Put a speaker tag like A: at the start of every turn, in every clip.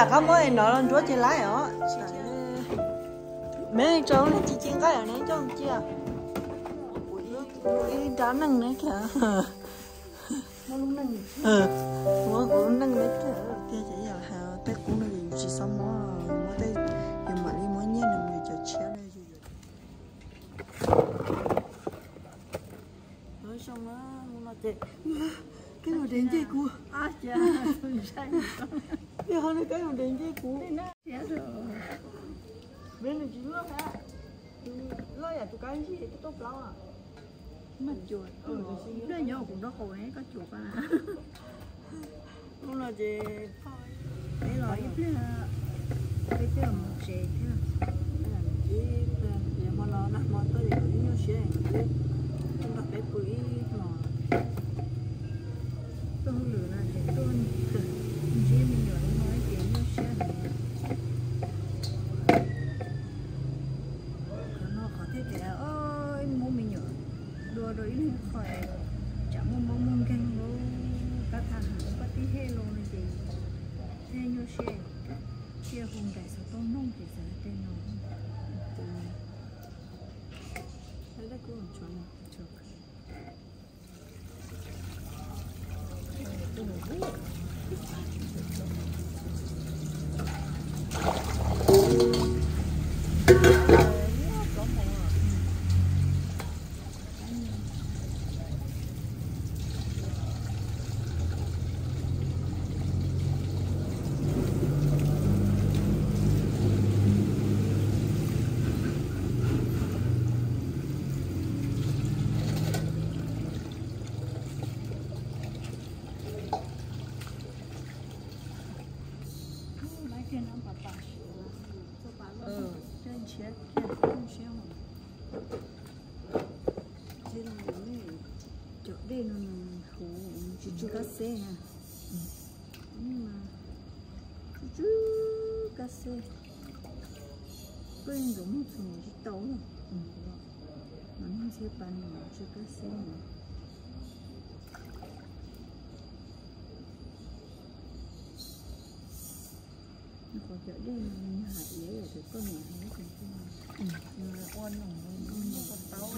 A: là có mới nó lên chúa chỉ lái ở mấy cháu nó chỉ chỉ cái ở đấy cho chưa cái đó nâng đấy kìa. Ừ cái đồ đèn dây cua
B: nó chết rồi
A: bên này chỉ lúa hả lúa là tụi cái gì cái tốt lắm à
B: mà chuột ừ nó nhỏ cũng đó khổ ấy có chuột à
A: lúc nào chị
B: đấy là ít là bây một thế là
A: giờ mà nó nằm mà tới để nhiều xe chúng ta phải bưởi mà
B: tôi không lừa là trẻ tôi chỉ mình nhỏ nói chuyện nó sẽ nó có thể trẻ ơi mua mình nhỏ đùa rồi nó khỏi chẳng muốn mong mong canh lô các thằng hàng có tí hết luôn này chị thế nhau xe chia hùng đại số tôi nông thì sẽ tên nó
A: thấy đấy cũng chuẩn
B: chuột lấy cái nó bà bà cho bà
A: Ừ.
B: nó trên chia kia không chia mà
A: trên này
B: chỗ đây nó hủ chỉ chỉ có xe ha nhưng mà chú chú có xe quên rồi một số chỉ tấu rồi mà nó sẽ bán mà chỉ xe nó có chỗ đây mình hạt dễ rồi thì có nhà hết rồi
A: ừ. ôn ôn con táo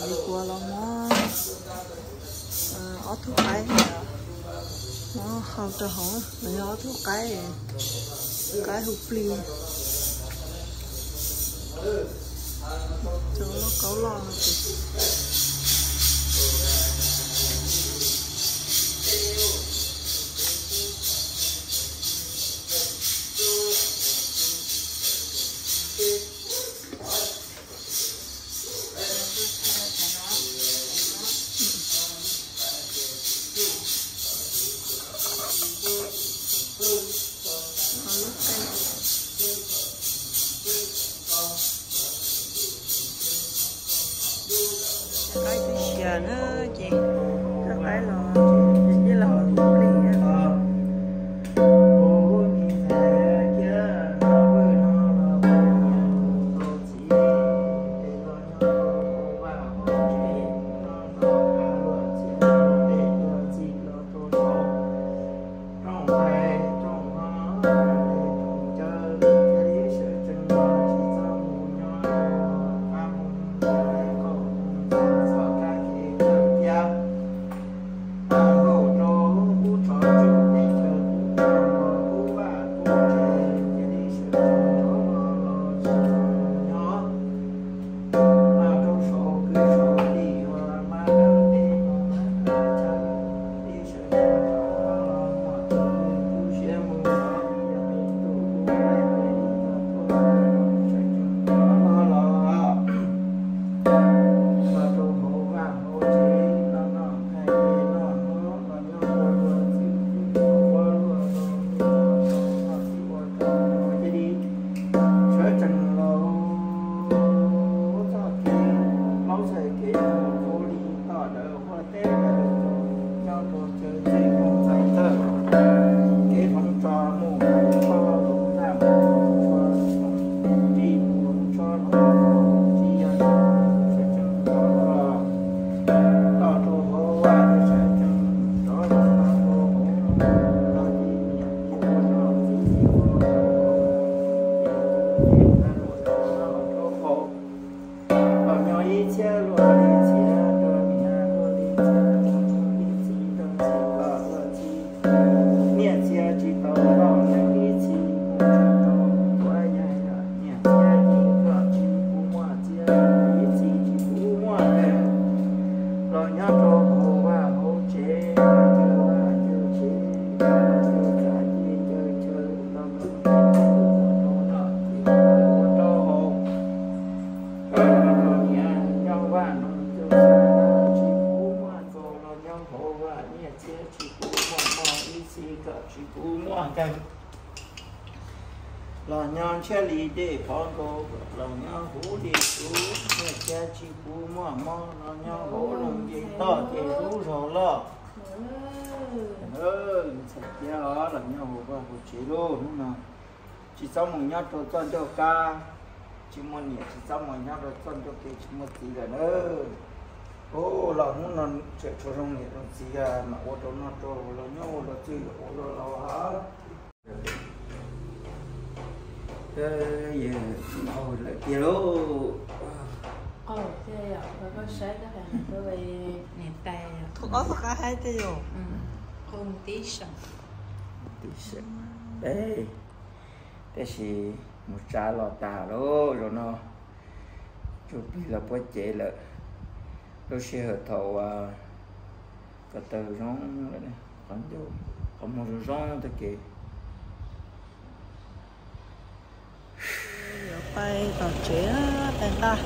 C: đi đi qua ờ, là ờ, nó ở thuốc cái nó không cho hỏi nó ở thuốc cái cái hụt liền
B: li lòng nhau hú đi chú. Mẹ cha chi cú mò mò lòng nhau. Hú lòng gì to thì hú rồi lo. Ơ thật ra đó là nhau hú ba hú chế đô, đúng không chỉ sau một nhát rồi chọn cho ca. Chỉ một nhát chỉ sau một nhát rồi chọn cho cái chỉ một tí là nữa ô là muốn nó chạy cho trong nhát nó chỉ à, mà ô tô nó cho là nhau là chỉ là ô tô là hả?
C: Cái giờ ngồi lại kia đó.
D: Ồ, thế và có sẽ đó là nó về nền tay
A: không có cả hai tay rồi.
D: Không tí sợ.
C: thì sẽ đấy cái gì? Một trái lò tà đó rồi nó chụp đi là bớt chế là lúc xe hợp thầu à cái rong này còn vô. Có một rong tới kì
A: bay cả chế tay ta.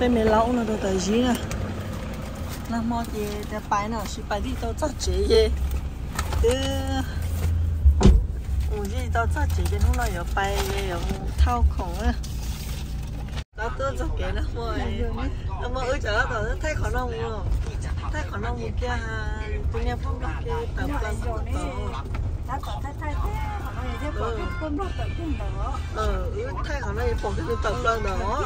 A: Tay mẹ lâu nó tôi tới gì nè. Nó mò gì để bay nào chỉ bay đi tàu chắc chế gì ừ ủa gì tàu chắc chế cái lúc nào giờ bay giờ thao khổng á. Nó tôi cho cái nó mồi nó mò ơi chờ tàu thấy khó nông luôn. Thấy khó nông một kia à, tôi nghe phong đó kia tàu tàu tàu
B: ta có ta thế bỏ cái nó đó
A: ờ ừ thay khó này bỏ cái tập lên đó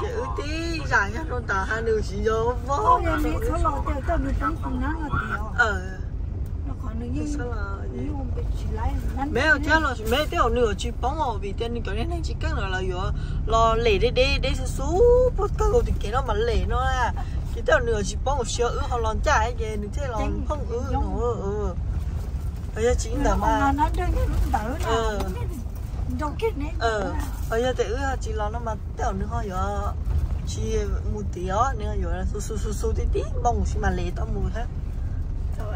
A: chị ư tí dài nha con tà hai nửa chỉ vô vô
B: Ôi, em nghĩ số lò tiêu cho mình cũng không nói là tiêu
A: ờ
B: nó còn được như
A: sao là gì
B: ông
A: mấy ở theo là mấy tiêu nửa chỉ bóng ở vì tiền cái này chỉ căng là là lo lệ để để để số bắt cầu thì cái nó mà lệ nó là cái tiêu nửa chỉ bóng ở sữa họ lon trái cái đừng thế lon không ư nó ừ bây giờ chính là
B: nó
A: mà.
B: nó đơn như lúc đỡ
A: Ờ.
B: nó đâu kết nè
A: ờ bây giờ thì ư chỉ là nó mà tiêu nữa họ vừa chỉ một tí đó nữa vừa là số số số số tí tí bóng chỉ mà lệ tao mùi hết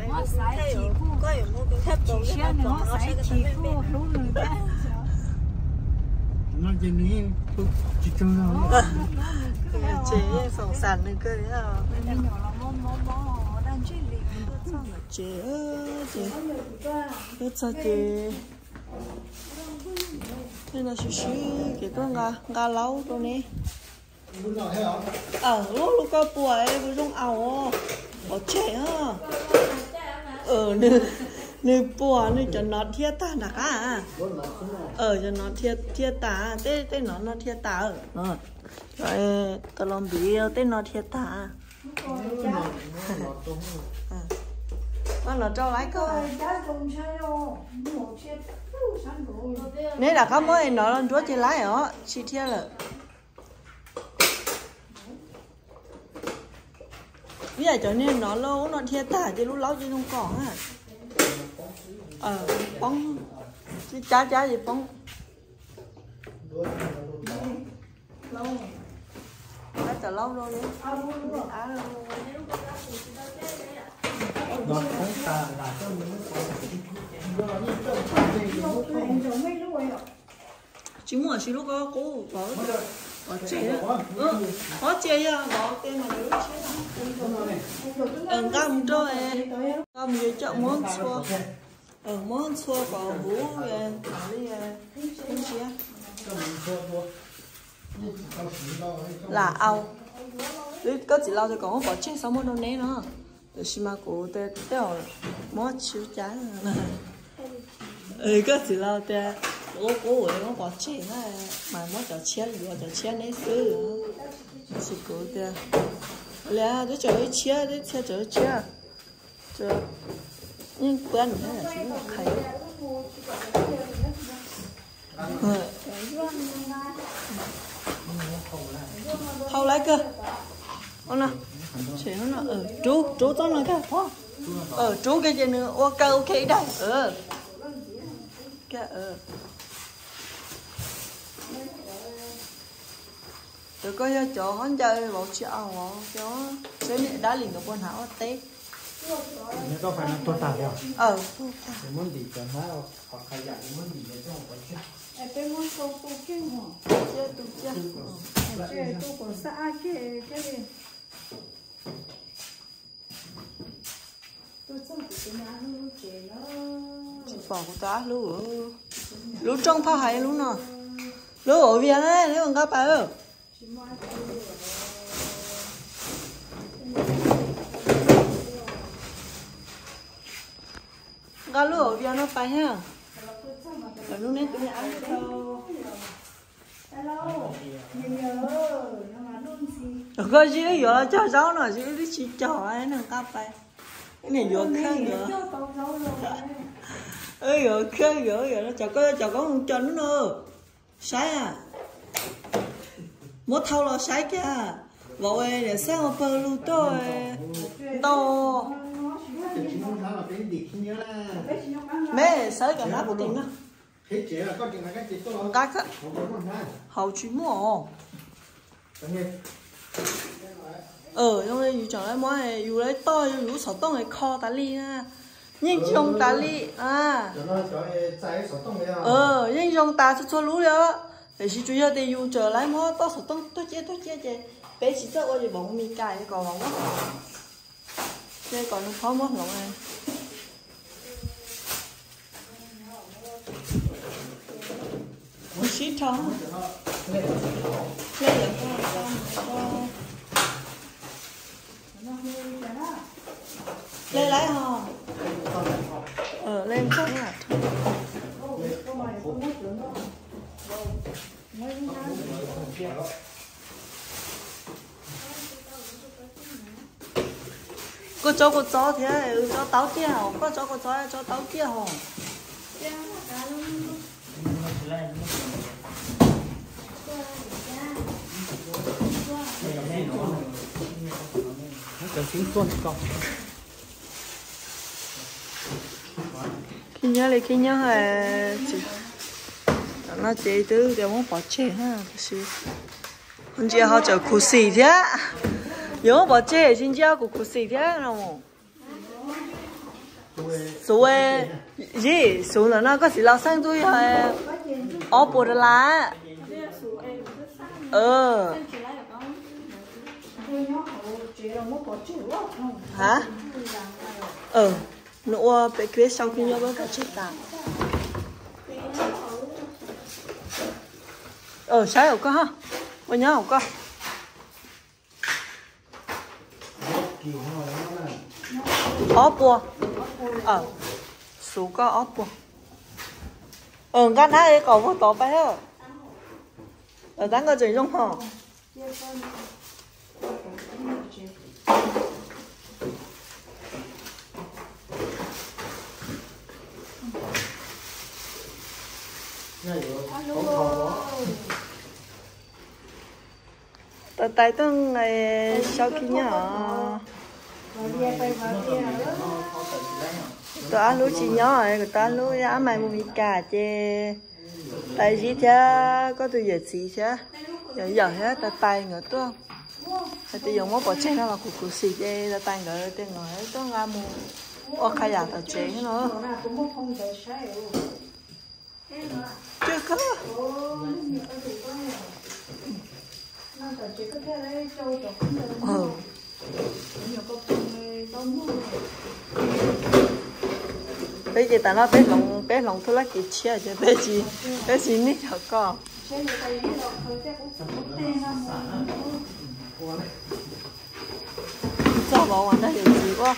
B: nó sai chỉ cu
D: Có hiểu mua cái đồ
B: chỉ xe nữa sai chỉ cu nữa đó
E: nó chỉ ní chỉ trong đó
A: chế sòng sàn nữa cơ đấy à
B: mình nhỏ là
A: chế chế rất sao chế thế là xí xí cái con gà gà lâu rồi nè ờ lúc lúc có bùa ấy với trong ảo ở chế ha ờ nè nè bùa nè cho nó thiết ta nè cả ờ cho nó thiết thiết ta tê tê nó nó thiết ta ờ rồi tao làm bị tê nó thiết ta con nó cho lái cơ nếu là có mới nó lên chúa chỉ lái ở chi tiết là bây giờ cho nên nó lâu nó thiệt tả chứ lúc lâu chứ không có à ờ bóng chứ chá chá gì bóng lâu nó chờ lâu rồi đấy à lâu
E: nó không ta là cho mình
B: em rồi mấy lúc rồi
A: chỉ muốn chỉ lúc đó cố bỏ bỏ chế ừ bỏ chế à bỏ tên mà nếu chế ừ cam cho em. Cam gì cho muốn xua. Ờ, ở muốn xua bỏ bú về cái gì không chế là ao. Đấy có chỉ lau cho còn bỏ chế sao muốn đâu nè nó để xí mà cổ tê tê muốn chiếu trái ừ có chỉ lau tê. Cố cố ấy nó bỏ chế này mà nó cho chia gì cho chia nấy xứ. Chỉ cố tê. Lẽ cho ấy chia đấy chia cho chia cho nhưng quen nữa là chỉ một khai hậu lại cơ. Ông nào? Chị nó ờ chú chú cho nó cái ờ chú cái gì nữa? Ok ok đây. Ờ. Cái ờ. Tụi có cho chỗ hắn chơi chị ao họ cho sẽ nè đá liền được con hảo tết.
E: Nó có phải là tôi tả đâu
A: ờ.
E: Muốn gì cho nó hoặc khai giải muốn gì để cho một chút
A: tụi chưa
B: chơi câu của xã kia cái gì? Tôi xong thì cái nhà nó chơi nó.
A: Chị bỏ của ta lú ở lú. Trong phao hay lú nào lú ở viện đấy nếu mà các bạn ơi gà lú ở viện nó phải ha ở lúc này tụi ăn cho
B: hello. Nhiều nhớ nó mà luôn gì?
A: Có gì đó giờ cho cháu nó gì đó chỉ cho ấy nó các bạn cái này vừa khăn
B: rồi.
A: Ơi rồi khơi rồi rồi nó chào có chào có cho nó nữa sai à. Mất thâu là sai kia vợ ơi để sáng ở bờ lu tôi.
B: Nó là
A: mẹ sai cả nó của tiền đó
B: không con ha
A: hậu chú
B: này
A: ờ trong đây dù chẳng lẽ mỗi này dù lấy to dù sợ to này kho tá li ha. Nhưng trong tá li à.
B: Sổ tông đấy
A: ờ nhưng trong tá cho cho lú đó thì chỉ chủ yếu thì dùng trở lại mỗi to sợ to to chế to chế chế bé chỉ cho ôi bóng mi cài còn không chế còn nó khó mất lòng này một xí cho. Con con không? Lên lấy không ờ lên không à cô cho cô cho thế ừ, cho táo kia hả cô cho cô cho cho táo kia hả
B: cho chín xuân không
A: khi nhớ lấy khi nhớ là chị. Nó chị tứ để muốn bỏ chị ha chị hôm chị họ chờ cụ xì thế nhớ bỏ chị, xin chia của cụ xì thế nào số ấy gì? Số là nó có gì lao sang tôi hay ó bộ đó lá ờ hả? Ờ nụ bé kia sau khi nhớ bớt cả chết tạm ờ sai ở có ha. Có nhớ không có
B: kỳ
A: ốp bùa. Ờ số có ốp bùa. Ờ cái này có vô tổ bé hả? Ờ, ở đang có chuyện trong hả? Tớ tay tớ ngày sau khi nhỏ tớ ăn lúa chỉ nhỏ rồi tớ ăn lúa ăn mày mua mì cà chê. Tại gì thế có tôi giờ gì thế giờ giờ hết tại tay người tôi thì dùng một bộ chén nó là cục cục xì chê ra tay người tôi ngồi hết tôi ăn mua ô khai giả tao chén nữa chưa có ừ bây giờ ta nó bé lòng bé lòng thôi là cái chia cho bé gì? Bé gì nít học con? cho bảo玩的有几个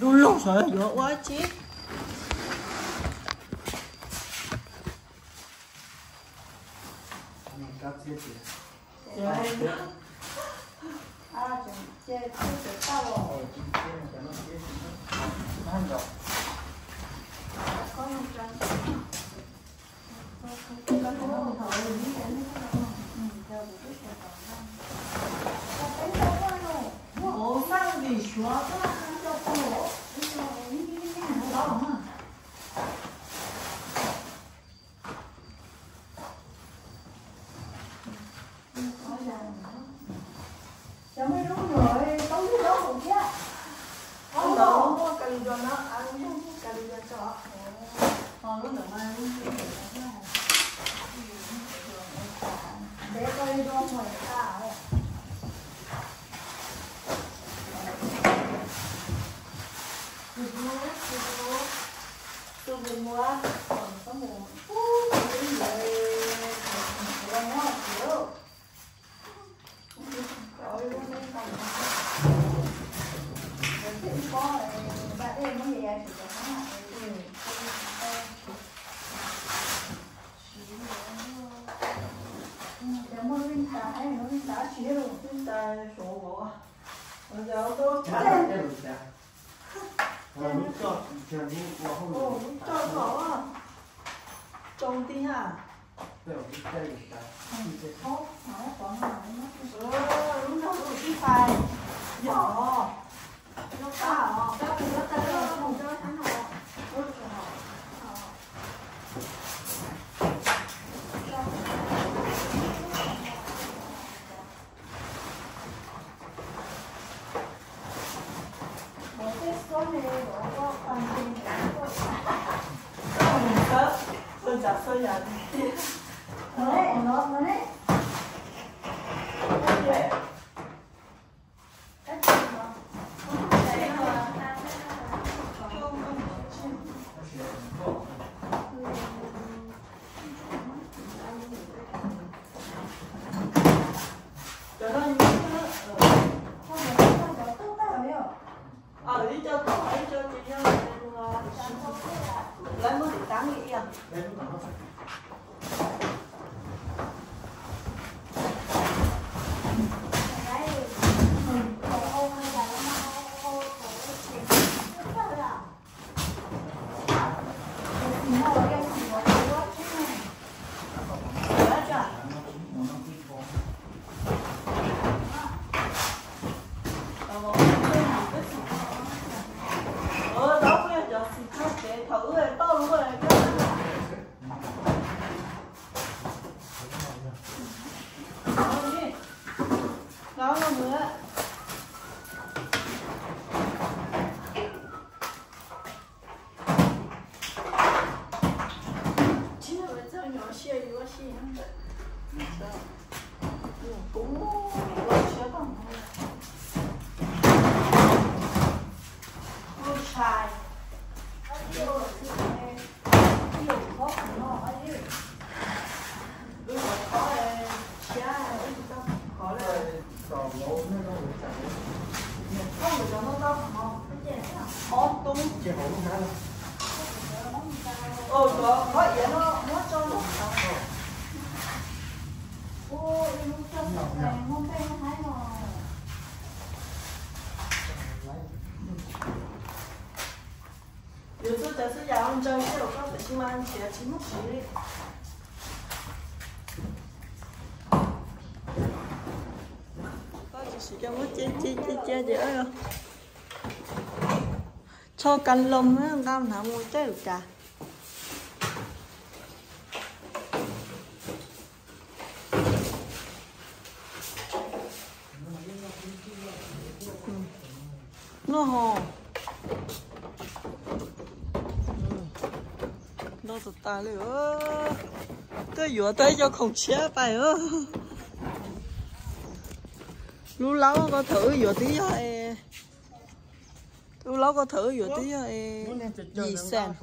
A: 都漏水了，我去。
B: các
A: 알았죠. 이제 풀수 있다고. 한다.
E: 그거는 좀. 엄마는 좋아서. Cho đi qua không
A: ồ
E: được.
A: cho cỏ hả lúc nào cũng đi
B: हो जाते हैं 잠시만 제가 침묵을
A: cho mất chia chia chia chia dễ rồi cho canh lông á con thả mua chơi được trà ơ tôi vừa tới cho không chết bài ơ lúc lâu có thử vừa tí cho e lúc lâu có thử vừa tí
E: chật
A: gì sàn.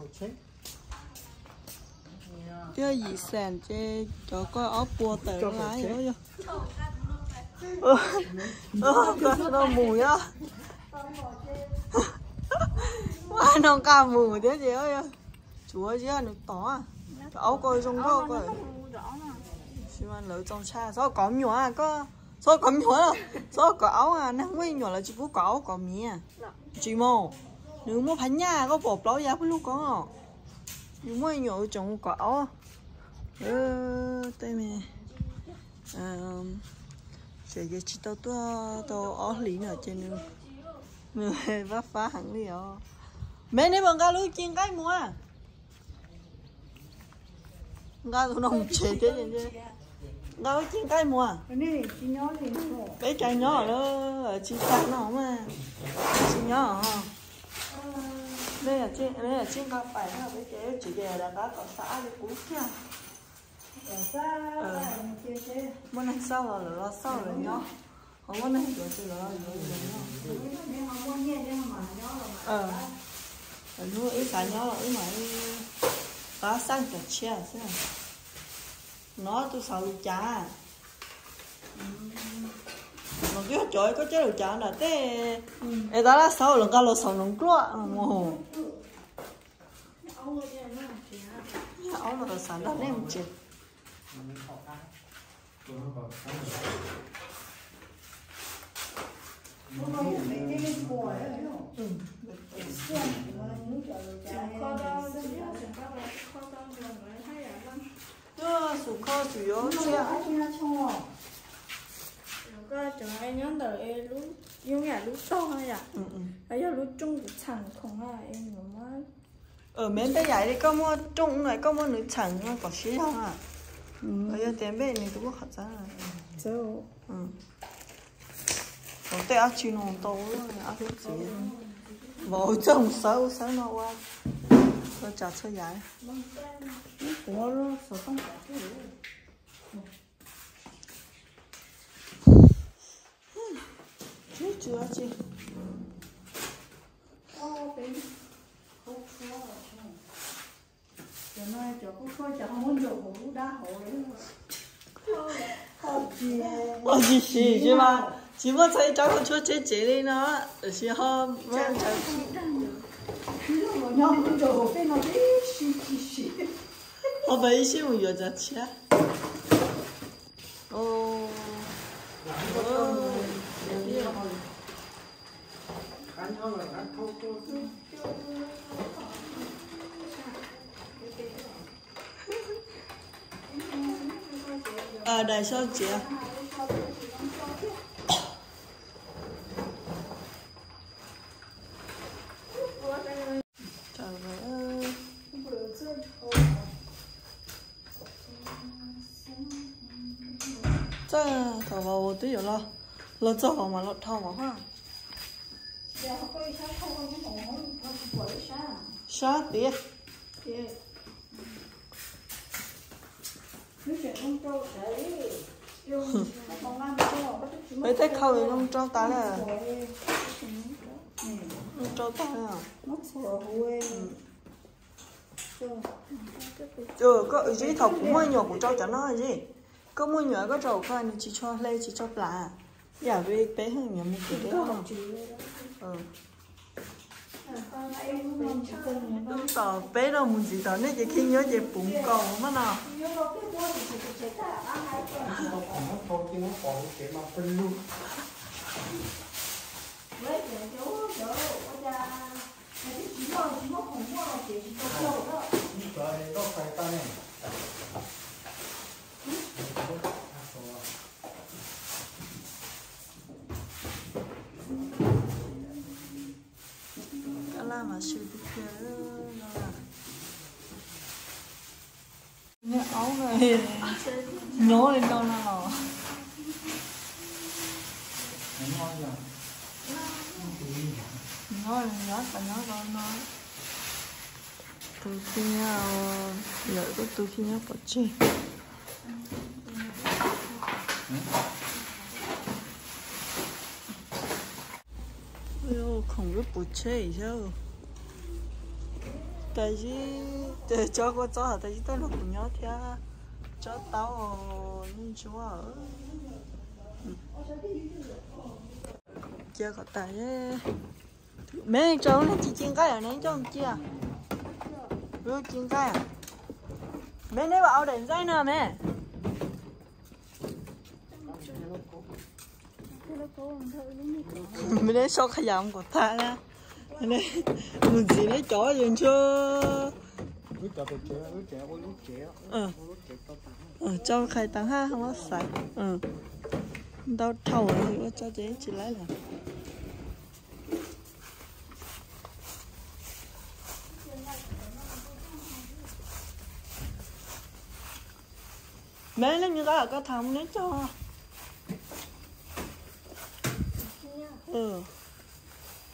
A: chứ gì sàn chứ cho có ốc cua tờ lái nữa chứ. Ơ nó mùi á. Nó ca mùi thế gì ơi chúa chứ nó to à ốc coi. trong đó coi xin anh lỡ trong cha sao có nhỏ à có sao có nhỏ à sao có áo à? Nó không nhỏ là chỉ có có áo có mì à? Chị mò nếu mua bánh nha có bột láo giá lúc có nếu mua nhỏ trong có áo à? Ờ tay mẹ à sẽ giờ chỉ tao tôi tao ó lý nào trên nữa người vắt phá hẳn đi ó mẹ nếu bằng cá lưới chiên cái mua à cá tụi nó chế thế chứ. Cá lưới chiên cái mua à?
B: Cái
A: cái trái nhỏ đó ở chỉ ta nó mà chỉ nhỏ hả? Đây là trên đây là trên cá phải là cái chế chỉ để là cá cỏ xã đi cú kia
B: sẻ.
A: muốn ăn sau là lửa sau rồi nhá không muốn ăn rồi thì lửa rồi nhá ờ. rồi nu ít cá nhá là ít mà cá sang cả chia xem nó tôi sợ lục chả mà cái trời có chế lục chả là thế ấy đó là sau là cá lô sau nóng
B: Ông nó làm gì hả?
A: áo là sản đó nem chết
E: Nó. Nó
B: Nó có mấy cái lên bò ấy phải không?
F: ừ
B: Xuân mà muốn chờ được cha
G: Chúng
A: chủ yếu
G: Rồi đời to. Bây giờ trung
A: ở có mua trung này, có mua nữ chẳng nó có xí không à? Ở giờ tiền bé này tôi có khả ra
G: Chứ
A: ừ. Có tay áo chino to áo cái gì vô trong sáu sáu nó qua nó chặt cho dài
B: Ủa nó sợ không
A: chứ chưa chứ
B: Ô, bên không có rồi. Cho nên cho có coi cho không muốn dùng hũ đá hũ đấy. Không gì.
A: ở gì gì chứ mà chỉ mà thấy cháu con chúa chế chế đi nó ở xí hôm mà cháu
B: Nó nhóm cái đồ cái nó đi xì xì xì.
A: họ về xí một giờ ra chia ô
E: Ăn nhau là ăn thâu thâu.
A: à đại sao chị à
B: trâu đấy. Dùng nó còn ăn cho bắt được
A: mấy thế khâu thì không cho ta là không cho ta là ừ có ở dưới thầu cũng mua nhỏ cũng cho cho nó là gì có mua nhỏ có trầu khoai chỉ cho lê chỉ cho plà bé hơn nhỏ một cái đấy không ừ. Đúng tờ bé đâu muốn gì tờ nên chỉ khi nhớ về bụng cầu mà nào.
E: Nó còn nó thâu chứ nó còn cái mà phân luôn. Trời nó phải ta
A: nhớ áo này nhớ lên đâu nào
E: Nó ngon
A: nói nhớ phải nhớ đâu nói từ khi nào lợi có từ khi nào có chi Ôi, không biết bút chế sao tại vì, để cho có cho tại vì tôi lúc nhỏ thì à, cho tao nhưng chú ở. Chưa có tại à. mấy cháu nó chỉ chiên cái ở nấy cho chưa rồi chiên cái à. Mấy nấy bảo đến dây nào mẹ. Mấy đấy sao khai giọng của ta nè mấy đấy mình gì đấy chó gì chưa
E: Ướt cho tôi ướt chế,
A: ờ
E: tặng.
A: cho khai tăng ha không có sạch. Ờ. Đau thầu thì có cho chỉ lấy là mấy lần như có thầm đấy cho. Ừ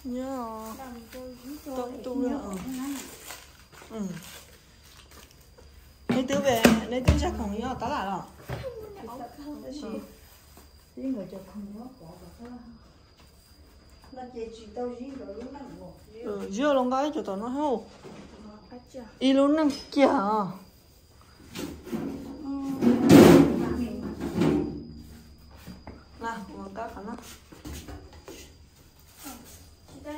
A: nhớ tôi tu rồi. Ừ. Nếu tứ về nếu tứ chắc không nhớ tao lại rồi.
B: Thế người cho không có bỏ vào tao
A: ừ dưa lòng cái cho tao nó hô
G: Ách
A: y luôn năng kia hả nè một cái khả năng
G: nó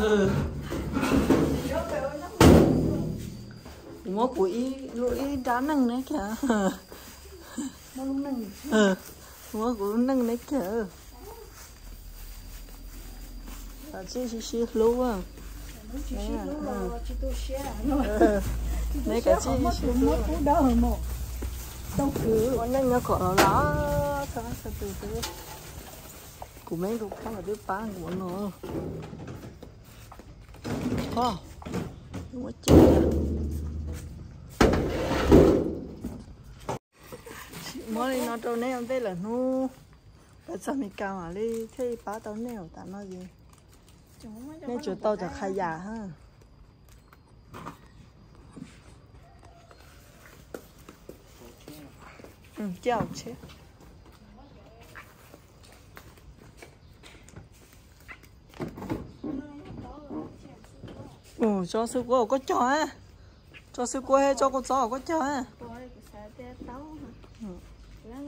A: ừ. Y lỗi y đá năng đấy kìa.
B: Nó lúc nào
A: ừ. Ủa của nnăng đấy kìa. À
B: nó rồi chỉ tôi xe
A: ờ mấy cái lú
B: mất cũng đỡ hơn một. Đâu cứ
A: con nhanh nhớ cỏ đó sao sao từ từ của mấy cũng khá là đứa bán của nó Ờ, đúng rồi chết à mới đi nó trâu nè em là nó tại sao mình cao mà đi thế bá tao nèo ta nói gì? Nên chỗ tao cho khai giả ha. Ừ chào chứ ừ cho sư cô có cho á. Cho sư cô hay cho con chó có cho á. Ừ.
B: cho. Là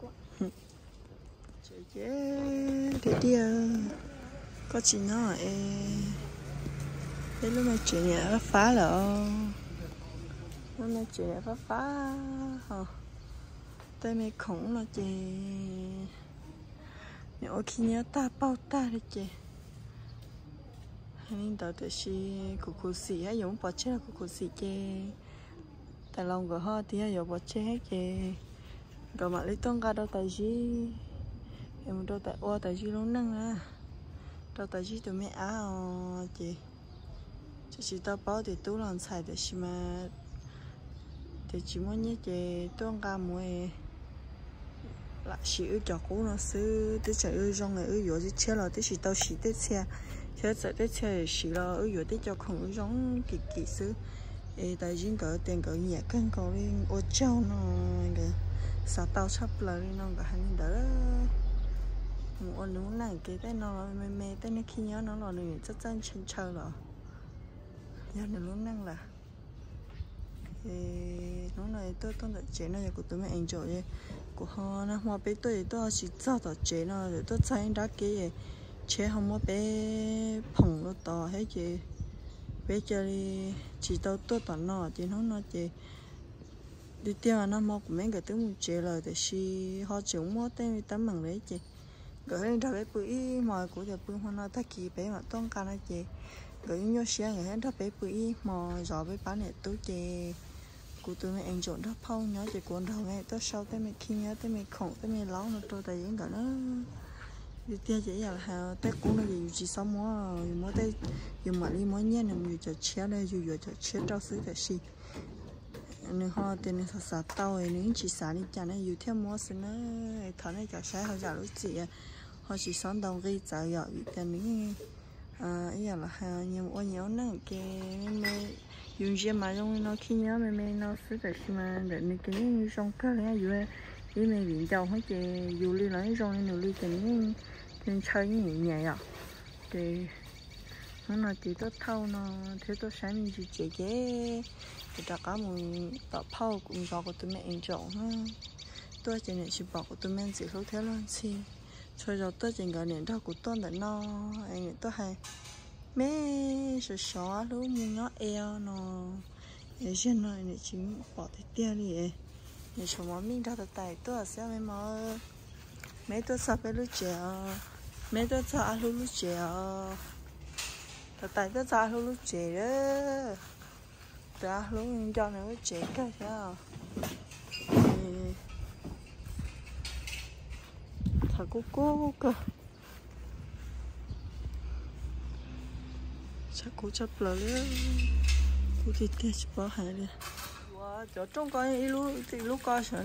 B: quả.
A: Chị chế thế đi à. Có chị nó ê thế lúc mà chuyện nhà nó phá lợ lúc mà chuyện nhà phá phá hả? Tay mày khổng là chị nếu khi nhớ ta bao ta đấy chị hay nên đợi tới khi cụ cụ xì hay dùng bỏ chết là cụ cụ xì chị tại lòng của họ thì hay dùng bỏ chết hết chị rồi mà lấy tông ca đâu tại gì em đâu tại ô tại gì luôn năng à đâu tại gì tụi mẹ áo ờ, chị chị chỉ tao bảo thì tú làm xài được xí mà thì chỉ muốn nhớ chị tông ca mua là chỉ ở chỗ cũ nó xứ tức chỉ ở trong này ở yếu chứ chết là tức chỉ tao chỉ tới xe. Xe sợ tới xe chỉ là ở yếu tới cho không ở trong kỳ kỳ xứ. Ê tại chính cỡ, tiền cỡ nhẹ cân cỡ lên ô châu nó cái sao tao sắp là đi, nó cả hành đỡ. Một lúc này, cái tên nó mê mê, tên nó khi nhớ nó là người rất chân chân chơi rồi. Giờ nó lúc năng là. Thì nó này tôi tôi đã chế nó của tụi mình anh chỗ vậy của họ nó mà bé tôi đó chỉ cho tao chế nó rồi tôi thấy đã cái chế không có bé phồng nó to hết chứ bé chơi chỉ tao tôi tao nó thì nó nó chị đi tiêu nó mua của mấy cái thứ mình chế lời thì si họ chúng mua tên vì tấm bằng đấy chị gửi lên đó bé bự mồi của giờ bự hoa nó ta kỳ bé mà tông ca nó chị gửi nhau xe người hết đó bé bự mồi giò bé bán này tôi chị của tôi mới ăn trộn đó phong nhớ chỉ cuốn đầu nghe tôi sau tới mình khi nhớ tới mình khổng tới mình láo nó tôi tại những cái nó đi tia chỉ là hà cũng là gì chỉ sống mua mua tới dùng mà đi mua nhẹ nằm dùng cho chia đây dùng vừa cho chia trao xứ cái xì nên họ tiền nên sạt tàu ấy nếu chỉ xả đi chả nên dù theo mua xứ nó thằng này chả sai họ chả lúc gì họ chỉ sống đồng gây trả vì tiền những à ý là hà nhiều ô nhiều nặng cái mẹ dùng gì mà dùng nó khi nhớ mẹ mẹ nó xứ tại khi mà để mình cái những trong cái này dùng ý mẹ bị giàu hết chị dù đi lấy trong nên đi cái những trên chơi nhẹ nhẹ à thì nó là chỉ tốt thâu nó thế tôi sáng mình chỉ chế chế thì đã có một tập phao cũng do của tụi mẹ ăn trộn ha tôi chỉ nên chỉ bảo của tụi mẹ chỉ không theo luôn chi cho rồi tôi chỉ gọi điện thoại của tôi để nó anh tôi hay mẹ, sợ sợ lúc như nhỏ eo nó để trên này để chính bỏ thì tiêu đi để cho món mình ra tay tôi sẽ mấy mà mấy tôi sợ phải lúc trẻ mấy tôi sợ lúc lúc trẻ thật tại tôi sợ lúc lúc trẻ đó. Ta lúc cho nó lúc trẻ cái sao thật cô cô cơ. Chắc cố chấp là đấy cố thì tiếc bỏ hại đi. Chỗ trong coi lúc thì lúc coi sợ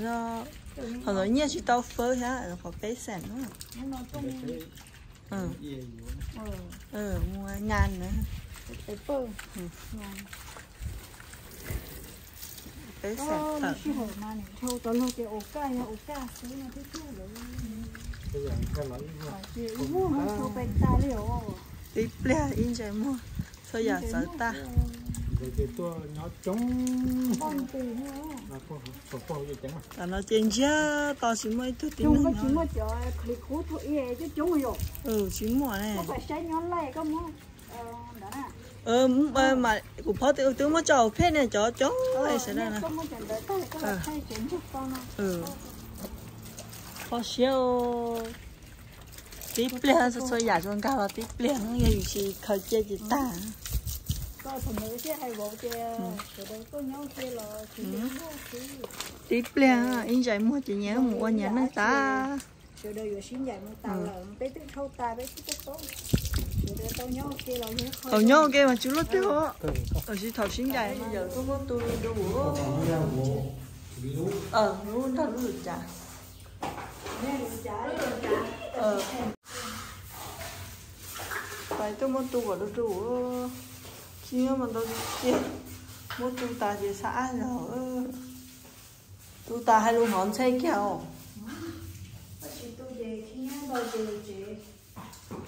A: hồi rồi nhớ chỉ tao phơi hả? Phải bé sẵn nữa
B: nó
A: ừ.
B: ờ.
A: Ừ mua ngàn nữa. Bé
B: ờ
A: sẵn
B: nó
A: thật
B: thôi tao lo cái ổ xứ nó thế chứ rồi
E: Bây giờ cái lấy mà.
B: phải chị mua nó thôi bên ta liệu
A: đi ple in chạy mua. Sao giờ sợ ta.
E: Nó chống là mà.
A: nó trên chứ tao chỉ mới thức tiếng
B: có chỉ một chỗ khỉ khú thôi ấy chứ chúng rồi.
A: Ừ chỉ mua này.
B: Phải sai nhón lại có mua ờ
A: ờ ờ, mà của phó tiểu tướng mới cho phê này cho chó này sẽ đây nè.
B: con nó
A: ừ. Khó siêu tiếp liền số số giả cho cao là tiếp liền cái gì khởi chơi gì ta.
B: Đâu chỉ
A: Ừ.
B: chứ
A: tiếp liền in chạy mua chỉ nhớ mua nhà nó ta.
B: Rồi đâu vừa xin dạy một tàu là bé tức thâu ta bé tức tốt đâu tao nhau kia
A: mà chú lót chứ ở chỉ thầu xin bây giờ có có tôi đủ ờ luôn thầu luôn trả ờ phải tôi muốn tu vào đâu đủ chứ mà đâu chứ muốn tu ta chỉ xã rồi tu ta hay luôn hòn xe kéo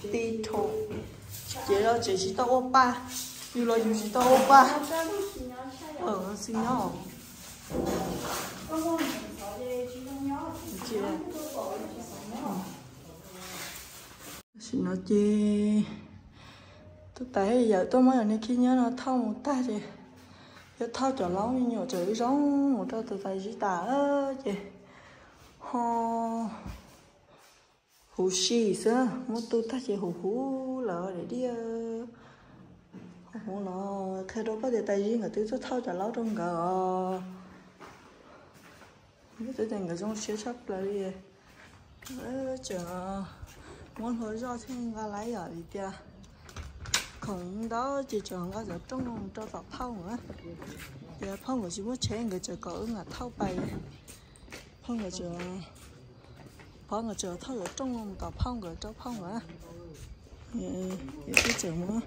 B: tôi
A: đi thổ. Chị đó chị chỉ tao oppa dù là dù chỉ tao
B: nhá sao
A: ờ xin nhau
B: tôi nhớ.
A: Xin nó chị tôi thấy giờ tôi mới ở nơi khi nhớ nó thâu một ta chị. Giờ thâu cho lâu như nhỏ chữ giống một trâu từ tay chỉ tả ơ chị. Ho. Hú xì xưa muốn tôi ta chị hú hú lỡ để đi ơ. Hú nó khi đó có thể tay riêng ở tôi tôi thâu cho lâu trong gờ tôi thành cái trong xếp sắp là đi ơ chờ muốn hồi do thì nga lấy ở đi kia không đó chỉ chọn ở giờ trong lòng cho tập phong nữa giờ phong người chỉ muốn chế người chờ có ứng là thâu bay phong người chờ phong người chờ thâu ở trong lòng tập phong người cho phong nữa ừ cái chờ mà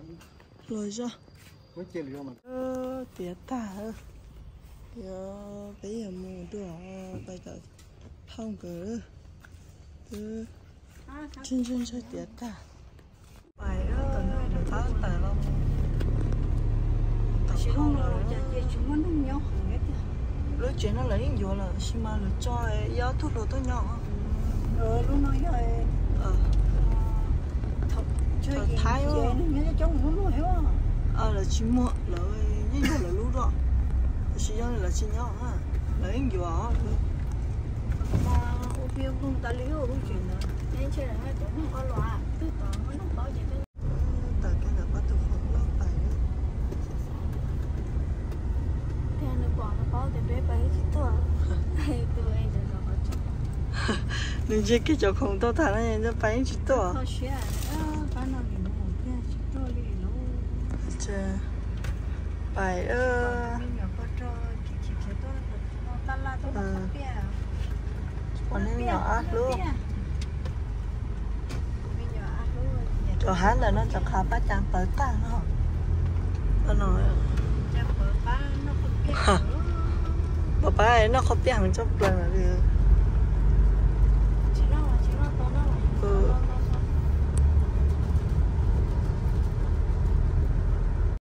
A: rồi ra
E: Mới mà.
A: tiệt ta giờ bây giờ mua đưa bây giờ phong người, chân chân chơi tiệt ta lúc chuyện nó lấy nhiều là xí mà là cho giá thuốc đồ tôi nhỏ.
B: Ờ lúc nói rồi
A: ờ.
B: Chơi gì
A: Thái
B: nó nhớ cho nó luôn hiểu
A: ờ là chỉ mua là như nhiều là lúc đó. Xí giá là chỉ nhỏ à lấy nhiều à
B: mà ô phiêu không ta lý lúc chuyện đó. Nên chơi là hai tuổi không có loa tư tưởng nó không có gì hết
A: tại cái là bắt đầu không lo bài nữa
B: thế nó bỏ nó có để bé bé chỉ tuổi tuổi ấy rồi nó có
A: nên chỉ cái chỗ không to thà nó nhìn nó bán chỉ to
B: khó xé à bán nó thì nó không thế chỉ to đi nó
A: chờ bài ơ
B: mình nhỏ có cho nó
A: còn luôn
B: luôn
A: là nó chẳng khá bắt chẳng tới ta nó nó nói
B: chắc bữa ba nó không biết
A: bà ba ấy nó không biết hàng chấp lần là được